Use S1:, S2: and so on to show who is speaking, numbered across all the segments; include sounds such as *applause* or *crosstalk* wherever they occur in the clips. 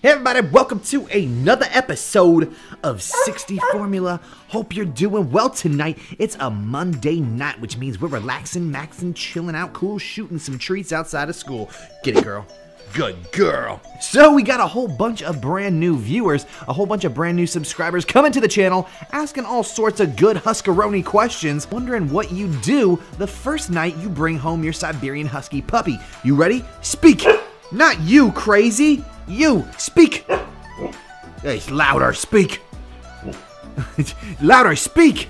S1: Hey everybody, welcome to another episode of Sixty Formula. Hope you're doing well tonight. It's a Monday night, which means we're relaxing, maxing, chilling out, cool, shooting some treats outside of school. Get it, girl. Good girl. So we got a whole bunch of brand new viewers, a whole bunch of brand new subscribers coming to the channel, asking all sorts of good Huskaroni questions, wondering what you do the first night you bring home your Siberian Husky puppy. You ready? Speak! Not you, crazy! You, speak! Yes, louder, speak! *laughs* louder, speak!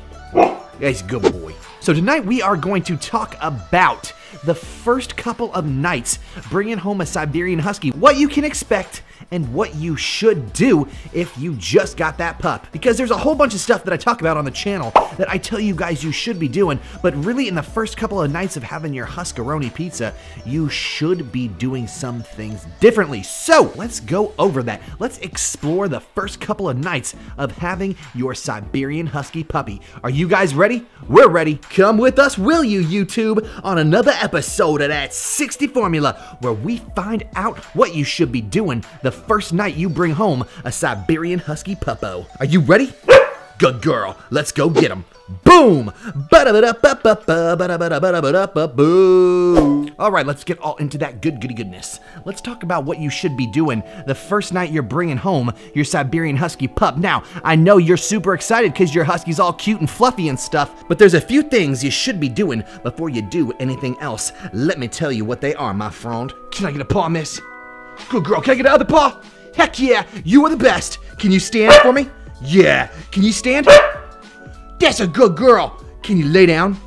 S1: Yes, good boy. So tonight we are going to talk about the first couple of nights bringing home a Siberian Husky, what you can expect, and what you should do if you just got that pup. Because there's a whole bunch of stuff that I talk about on the channel that I tell you guys you should be doing, but really in the first couple of nights of having your Huskaroni pizza, you should be doing some things differently. So let's go over that. Let's explore the first couple of nights of having your Siberian Husky puppy. Are you guys ready? We're ready. Come with us, will you, YouTube, on another episode of that Sixty Formula where we find out what you should be doing the first night you bring home a Siberian Husky puppo. Are you ready? Good girl. Let's go get him. Boom! All right, let's get all into that good goody goodness. Let's talk about what you should be doing the first night you're bringing home your Siberian Husky pup. Now, I know you're super excited because your Husky's all cute and fluffy and stuff, but there's a few things you should be doing before you do anything else. Let me tell you what they are, my friend. Can I get a paw, miss? Good girl. Can I get the other paw? Heck yeah, you are the best. Can you stand for me? Yeah. Can you stand? That's a good girl. Can you lay down?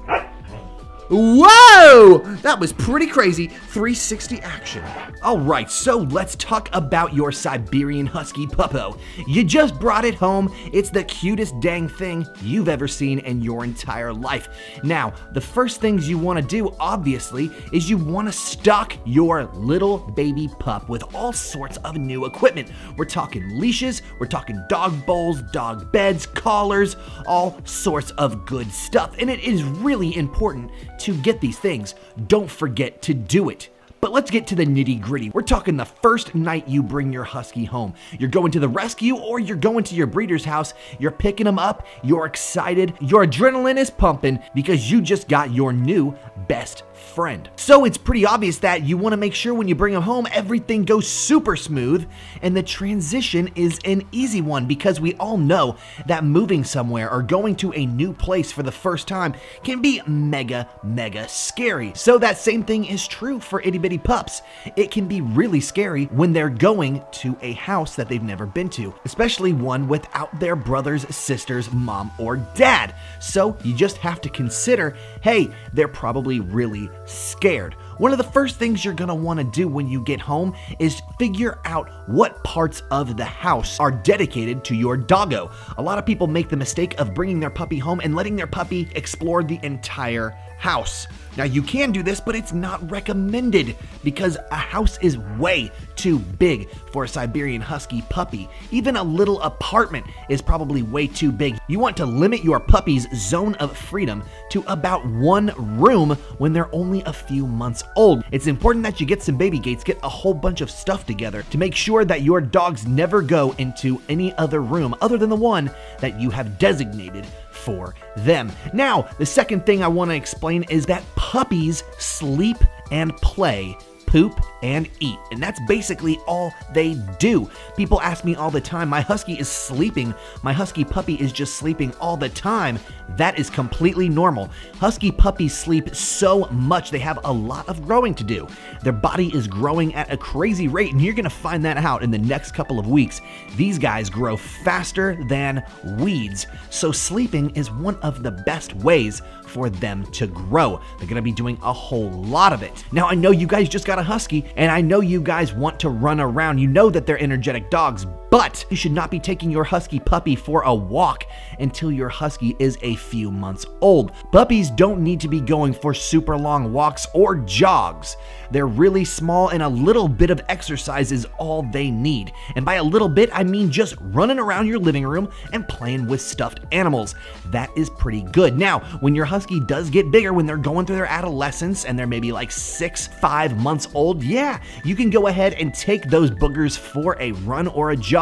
S1: Whoa! That was pretty crazy 360 action. All right, so let's talk about your Siberian Husky puppo. You just brought it home. It's the cutest dang thing you've ever seen in your entire life. Now, the first things you want to do, obviously, is you want to stock your little baby pup with all sorts of new equipment. We're talking leashes, we're talking dog bowls, dog beds, collars, all sorts of good stuff. And it is really important to get these things. Don't forget to do it. But let's get to the nitty gritty. We're talking the first night you bring your Husky home. You're going to the rescue or you're going to your breeder's house. You're picking them up. You're excited. Your adrenaline is pumping because you just got your new best friend. So it's pretty obvious that you want to make sure when you bring them home, everything goes super smooth and the transition is an easy one because we all know that moving somewhere or going to a new place for the first time can be mega, mega scary. So that same thing is true for itty bitty pups. It can be really scary when they're going to a house that they've never been to, especially one without their brothers, sisters, mom, or dad. So you just have to consider, hey, they're probably really scared. One of the first things you're gonna wanna do when you get home is figure out what parts of the house are dedicated to your doggo. A lot of people make the mistake of bringing their puppy home and letting their puppy explore the entire house. Now, you can do this, but it's not recommended because a house is way too big for a Siberian Husky puppy. Even a little apartment is probably way too big. You want to limit your puppy's zone of freedom to about one room when they're only a few months old. It's important that you get some baby gates, get a whole bunch of stuff together to make sure that your dogs never go into any other room other than the one that you have designated for them. Now, the second thing I want to explain is that puppies sleep and play poop, and eat. And that's basically all they do. People ask me all the time, my husky is sleeping. My husky puppy is just sleeping all the time. That is completely normal. Husky puppies sleep so much, they have a lot of growing to do. Their body is growing at a crazy rate, and you're gonna find that out in the next couple of weeks. These guys grow faster than weeds, so sleeping is one of the best ways for them to grow. They're gonna be doing a whole lot of it. Now, I know you guys just got a husky, and I know you guys want to run around. You know that they're energetic dogs, But you should not be taking your husky puppy for a walk until your husky is a few months old. Puppies don't need to be going for super long walks or jogs. They're really small and a little bit of exercise is all they need. And by a little bit, I mean just running around your living room and playing with stuffed animals. That is pretty good. Now, when your husky does get bigger, when they're going through their adolescence and they're maybe like six, five months old, yeah, you can go ahead and take those boogers for a run or a jog.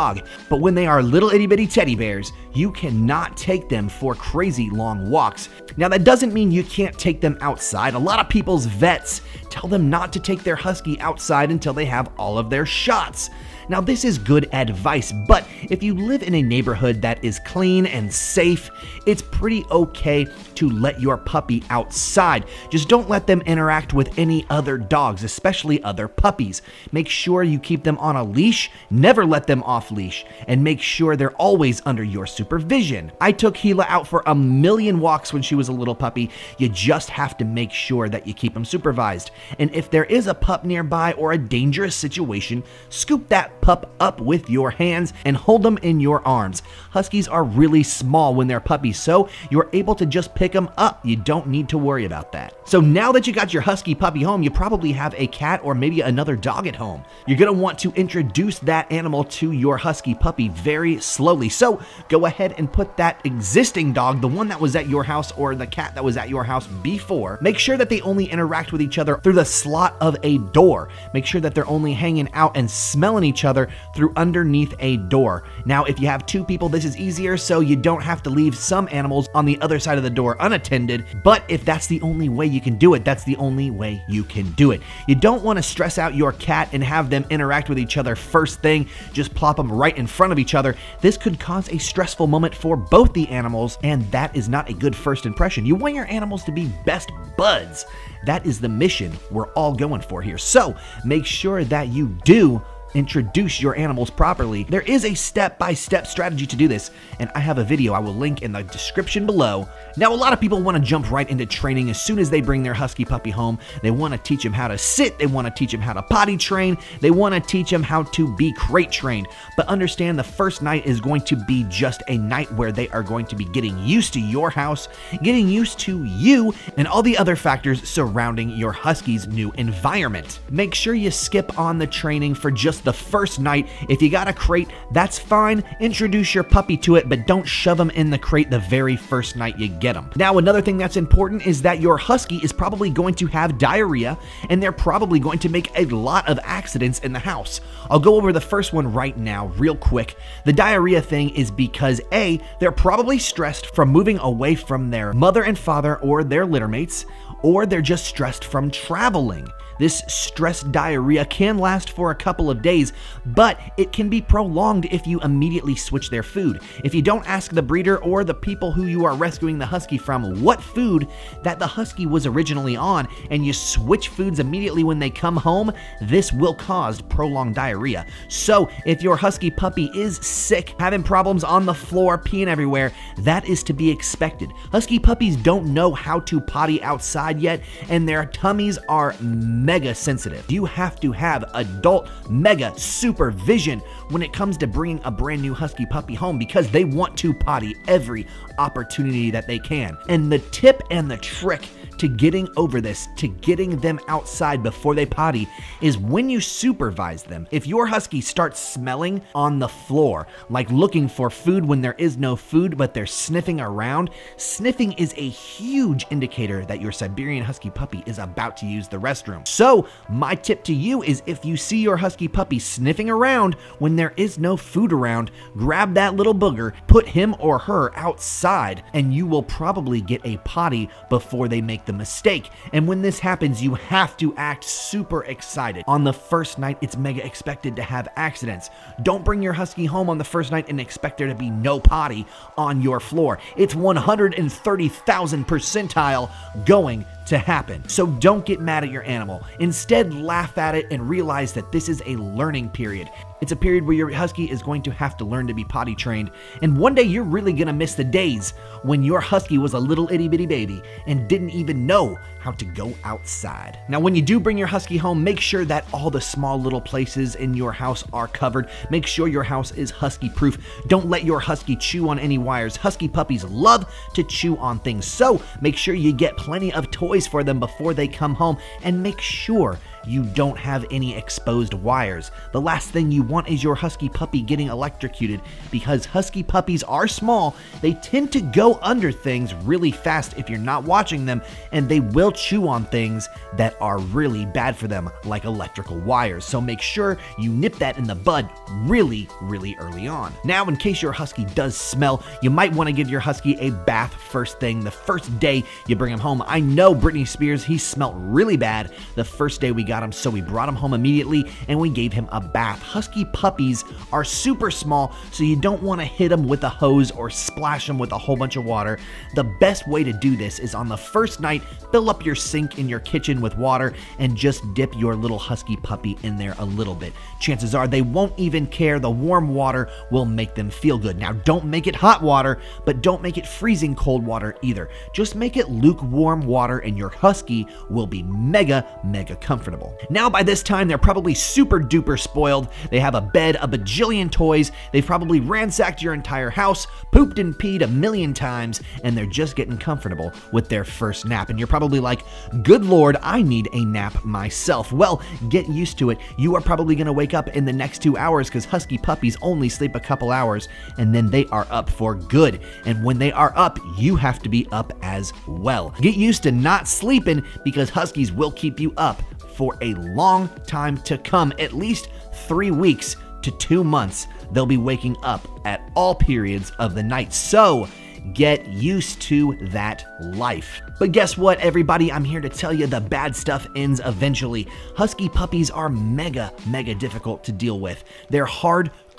S1: But when they are little itty bitty teddy bears, you cannot take them for crazy long walks. Now, that doesn't mean you can't take them outside. A lot of people's vets tell them not to take their husky outside until they have all of their shots. Now, this is good advice, but if you live in a neighborhood that is clean and safe, it's pretty okay to let your puppy outside. Just don't let them interact with any other dogs, especially other puppies. Make sure you keep them on a leash, never let them off leash, and make sure they're always under your supervision. I took Hila out for a million walks when she was a little puppy. You just have to make sure that you keep them supervised. And if there is a pup nearby or a dangerous situation, scoop that pup up with your hands and hold them in your arms. Huskies are really small when they're puppies, so you're able to just pick them up. You don't need to worry about that. So now that you got your husky puppy home, you probably have a cat or maybe another dog at home. You're gonna want to introduce that animal to your husky puppy very slowly. So go ahead and put that existing dog, the one that was at your house or the cat that was at your house before, make sure that they only interact with each other through the slot of a door. Make sure that they're only hanging out and smelling each other through underneath a door. Now, if you have two people, this is easier, so you don't have to leave some animals on the other side of the door unattended. But if that's the only way you can do it, that's the only way you can do it. You don't want to stress out your cat and have them interact with each other first thing, just plop them right in front of each other. This could cause a stressful moment for both the animals, and that is not a good first impression. You want your animals to be best buds. That is the mission we're all going for here. So make sure that you do introduce your animals properly. There is a step-by-step strategy to do this, and I have a video I will link in the description below. Now, a lot of people want to jump right into training as soon as they bring their husky puppy home. They want to teach him how to sit, they want to teach him how to potty train, they want to teach him how to be crate trained. But understand the first night is going to be just a night where they are going to be getting used to your house, getting used to you, and all the other factors surrounding your husky's new environment. Make sure you skip on the training for just the first night. If you got a crate, that's fine. Introduce your puppy to it, but don't shove them in the crate the very first night you get them. Now, another thing that's important is that your husky is probably going to have diarrhea, and they're probably going to make a lot of accidents in the house. I'll go over the first one right now, real quick. The diarrhea thing is because A, they're probably stressed from moving away from their mother and father or their littermates, or they're just stressed from traveling. This stress diarrhea can last for a couple of days, but it can be prolonged if you immediately switch their food. If you don't ask the breeder or the people who you are rescuing the husky from what food that the husky was originally on, and you switch foods immediately when they come home, this will cause prolonged diarrhea. So, if your husky puppy is sick, having problems on the floor, peeing everywhere, that is to be expected. Husky puppies don't know how to potty outside yet, and their tummies are mega sensitive. You have to have adult mega supervision when it comes to bringing a brand new husky puppy home because they want to potty every opportunity that they can. And the tip and the trick to getting over this, to getting them outside before they potty, is when you supervise them. If your husky starts smelling on the floor, like looking for food when there is no food, but they're sniffing around, sniffing is a huge indicator that your Siberian Husky puppy is about to use the restroom. So, my tip to you is if you see your Husky puppy sniffing around when there is no food around, grab that little booger, put him or her outside, and you will probably get a potty before they make the mistake. And when this happens, you have to act super excited. On the first night, it's mega expected to have accidents. Don't bring your husky home on the first night and expect there to be no potty on your floor. It's 130,000 percentile going to happen. So don't get mad at your animal. Instead, laugh at it and realize that this is a learning period. It's a period where your husky is going to have to learn to be potty trained, and one day you're really gonna miss the days when your husky was a little itty bitty baby and didn't even know how to go outside. Now, when you do bring your husky home, make sure that all the small little places in your house are covered. Make sure your house is husky proof. Don't let your husky chew on any wires. Husky puppies love to chew on things, so make sure you get plenty of toys for them before they come home and make sure you don't have any exposed wires. The last thing you want is your husky puppy getting electrocuted because husky puppies are small. They tend to go under things really fast if you're not watching them, and they will chew on things that are really bad for them, like electrical wires. So make sure you nip that in the bud really, really early on. Now, in case your husky does smell, you might want to give your husky a bath first thing the first day you bring him home. I know Britney Spears, he smelled really bad the first day we got him, so we brought him home immediately and we gave him a bath. Husky puppies are super small, so you don't want to hit them with a hose or splash them with a whole bunch of water. The best way to do this is on the first night, fill up your sink in your kitchen with water and just dip your little husky puppy in there a little bit. Chances are they won't even care. The warm water will make them feel good. Now, don't make it hot water, but don't make it freezing cold water either. Just make it lukewarm water and your husky will be mega, mega comfortable. Now, by this time, they're probably super duper spoiled. They have a bed, a bajillion toys. They've probably ransacked your entire house, pooped and peed a million times, and they're just getting comfortable with their first nap. And you're probably like, good lord, I need a nap myself. Well, get used to it. You are probably going to wake up in the next two hours because husky puppies only sleep a couple hours and then they are up for good. And when they are up, you have to be up as well. Get used to not sleeping because huskies will keep you up for a long time to come, at least three weeks to two months. They'll be waking up at all periods of the night. So, get used to that life. But guess what, everybody? I'm here to tell you the bad stuff ends eventually. Husky puppies are mega, mega difficult to deal with. They're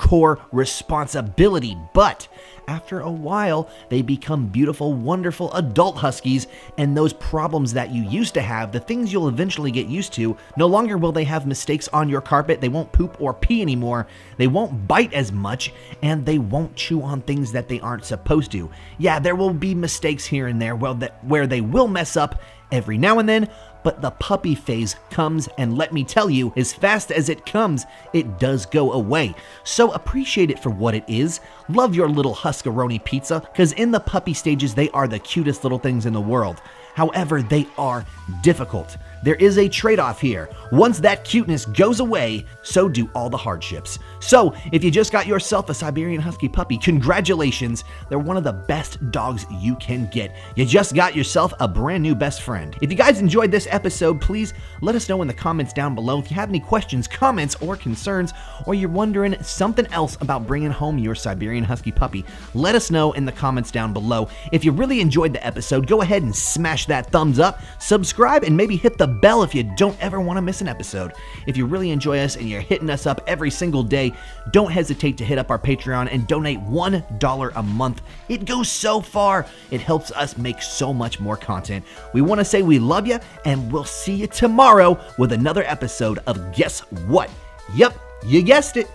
S1: hardcore responsibility, but after a while, they become beautiful, wonderful adult huskies, and those problems that you used to have, the things you'll eventually get used to, no longer will they have mistakes on your carpet, they won't poop or pee anymore, they won't bite as much, and they won't chew on things that they aren't supposed to. Yeah, there will be mistakes here and there well, that, where they will mess up every now and then, but the puppy phase comes, and let me tell you, as fast as it comes, it does go away. So appreciate it for what it is. Love your little Huskaroni pizza, because in the puppy stages, they are the cutest little things in the world. However, they are difficult. There is a trade off here. Once that cuteness goes away, so do all the hardships. So, if you just got yourself a Siberian Husky puppy, congratulations. They're one of the best dogs you can get. You just got yourself a brand new best friend. If you guys enjoyed this episode, please let us know in the comments down below if you have any questions, comments, or concerns, or you're wondering something else about bringing home your Siberian Husky puppy. Let us know in the comments down below. If you really enjoyed the episode, go ahead and smash that thumbs up, subscribe, and maybe hit the bell if you don't ever want to miss an episode. If you really enjoy us and you're hitting us up every single day, don't hesitate to hit up our Patreon and donate $1 a month. It goes so far, it helps us make so much more content. We want to say we love you, and we'll see you tomorrow with another episode of Guess What? Yep, you guessed it.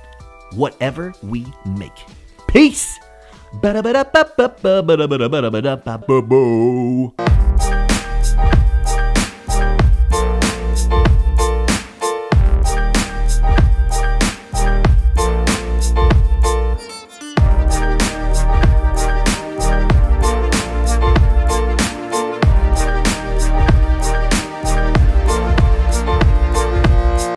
S1: Whatever we make. Peace! Ba-da-ba-da-ba-ba-ba-ba-da-ba-da-ba-da-ba-da-ba-ba.